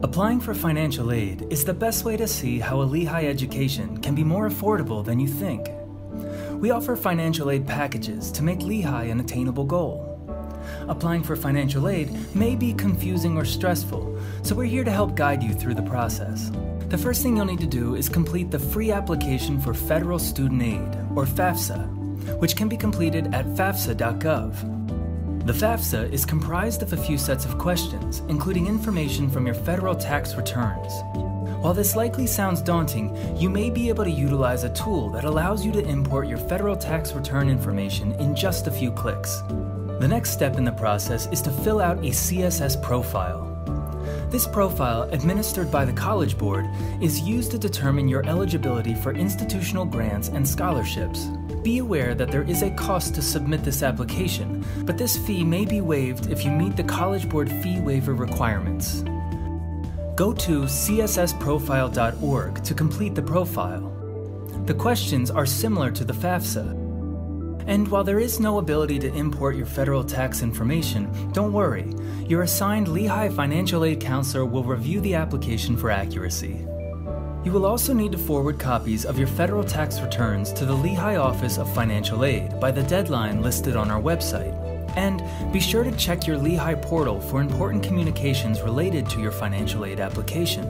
Applying for financial aid is the best way to see how a Lehigh education can be more affordable than you think. We offer financial aid packages to make Lehigh an attainable goal. Applying for financial aid may be confusing or stressful, so we're here to help guide you through the process. The first thing you'll need to do is complete the free application for Federal Student Aid, or FAFSA, which can be completed at fafsa.gov. The FAFSA is comprised of a few sets of questions, including information from your federal tax returns. While this likely sounds daunting, you may be able to utilize a tool that allows you to import your federal tax return information in just a few clicks. The next step in the process is to fill out a CSS profile. This profile, administered by the College Board, is used to determine your eligibility for institutional grants and scholarships. Be aware that there is a cost to submit this application, but this fee may be waived if you meet the College Board fee waiver requirements. Go to cssprofile.org to complete the profile. The questions are similar to the FAFSA. And while there is no ability to import your federal tax information, don't worry. Your assigned Lehigh Financial Aid Counselor will review the application for accuracy. You will also need to forward copies of your federal tax returns to the Lehigh Office of Financial Aid by the deadline listed on our website. And be sure to check your Lehigh portal for important communications related to your financial aid application.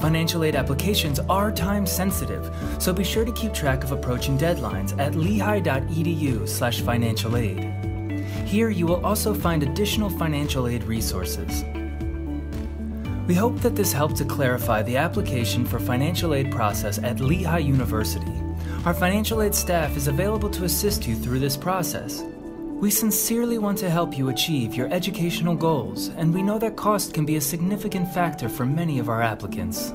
Financial aid applications are time sensitive, so be sure to keep track of approaching deadlines at lehigh.edu/slash financial aid. Here you will also find additional financial aid resources. We hope that this helped to clarify the application for financial aid process at Lehigh University. Our financial aid staff is available to assist you through this process. We sincerely want to help you achieve your educational goals, and we know that cost can be a significant factor for many of our applicants.